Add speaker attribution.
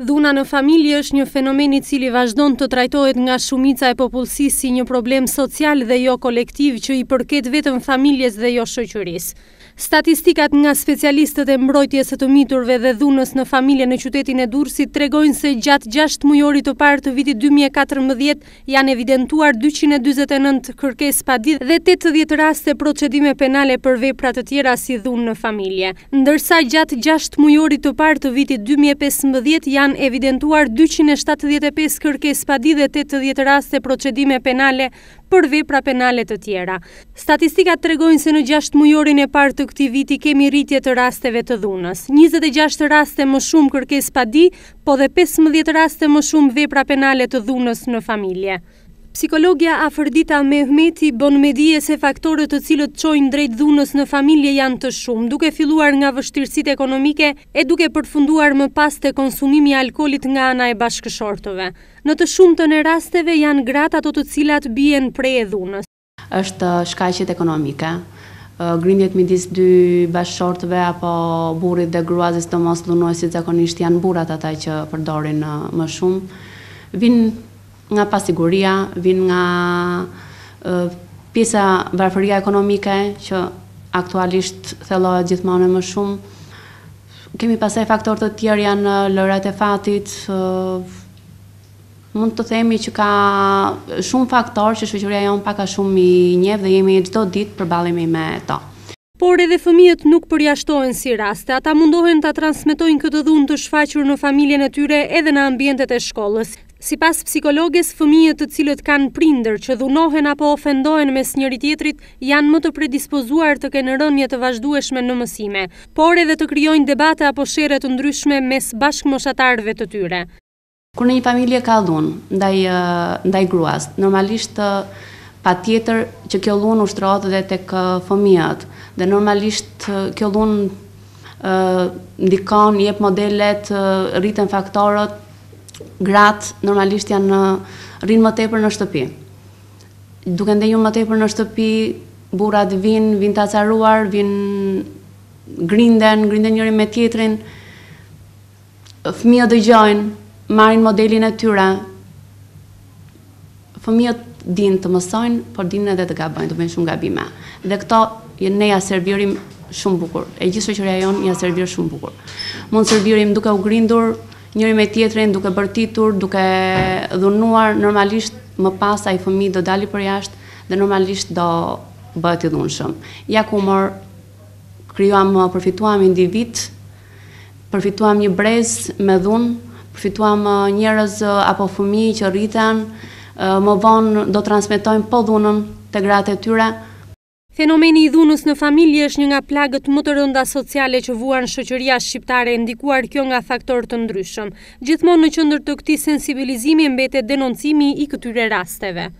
Speaker 1: Dhuna në familje është një fenomen i cili vazhdon të trajtohet nga shumica e popullsisë si një problem social dhe jo kolektiv që i përket vetëm familjes dhe jo shoqërisë. Statistikat nga specialistët e mbrojtjes së të miturve dhe dhunës në familje në qytetin e Durrësit tregojnë se gjatë gjashtëmujorit të parë të vitit dy mijë e katërmbëdhjetë Janë evidentuar dyqind e dyzet e nëntë kërkesëpadi dhe tetëdhjetë raste procedime penale për vepra të tjera si dhunë në familje. Ndërsa gjatë gjashtëmujorit të parë të vitit dy mijë e pesëmbëdhjetë janë evidentuar dyqind e shtatëdhjetë e pesë kërkesëpadi dhe tetëdhjetë raste procedime penale për vepra penale të tjera. Statistikat tregojnë se në gjashtëmujorin e parë të këtij viti kemi rritje të rasteve të dhunës. Njëzet e gjashtë raste më shumë kërkesëpadi Po dhe pesëmbëdhjetë raste më shumë vepra penale të dhunës në familje. Psikologja Afërdita Mehmeti bën me dije se faktorët të cilët çojnë drejt dhunës në familje janë të shumtë, duke filluar nga vështirësitë ekonomike e duke përfunduar më pas te konsumimi i alkoolit nga ana e bashkëshortëve. Në të shumtën e rasteve janë gratë ato të cilat bien pre e dhunës.
Speaker 2: Është shkaqet ekonomike. Grindjet midis dy bashkëshortëve apo burrit dhe gruas dhe sidomos dhunuesit zakonisht janë burrat ata që përdorin më shumë. Vijnë nga pasiguria, vijnë nga pjesa varfëria ekonomike që aktualisht thellohet gjithmonë e më shumë. Kemi pastaj faktorë të tjerë janë lojrat e fatit, Mund të themi që ka shumë faktorë që shoqëria jonë pak a shumë i njeh dhe jemi çdo ditë përballemi me to.
Speaker 1: Por edhe fëmijët nuk përjashtohen si raste, ata mundohen ta transmetojnë këtë dhunë të shfaqur në familjen e tyre edhe në ambientet e shkollës. Sipas psikologes, fëmijët të cilët kanë prindër që dhunohen apo ofendohen mes njëri-tjetrit janë më të predispozuar të kenë rënie të vazhdueshme në mësime, por edhe të krijojnë debate apo sherre të ndryshme mes bashkëmoshatarëve të tyre.
Speaker 2: Kur në një familje ka dhunë ndaj gruas, normalisht patjetër që kjo dhunë ushtrohet edhe tek fëmijët dhe normalisht kjo dhunë ë ndikon, jep modelet, rriten faktorët, gratë normalisht janë rrinë më tepër në shtëpi. Duke ndenjur më tepër në shtëpi, burrat vijnë, vijnë të acaruar, vijnë grinden, grinden njëri me tjetrin. Fëmijët dëgjojnë, marrin modelin e tyre. Fëmijët dinë të mësojnë, por dinë edhe të gabojnë, të bëjnë shumë gabime. Dhe këto ne ja servirim shumë bukur. E gjithë shoqëria jonë ja servir shumë bukur. Mund t'ia servirim duke u grindur njëri me tjetrin, duke bërtitur, duke dhunuar, normalisht më pas ai fëmijë do dali përjashtë dhe normalisht do bëhet i dhunshëm. Ja ku mor krijuam, përfituam individ Përfituam një brez me dhunë, përfituam njerëz apo fëmijë që rriten, më vonë do transmetojnë po dhunën te gratë e tyre.
Speaker 1: Fenomeni i dhunës në familje është një nga plagët më të rënda sociale që vuan shoqëria shqiptare e ndikuar kjo nga faktorë të ndryshëm. Gjithmonë në qendër të këtij sensibilizimi mbetet denoncimi i këtyre rasteve.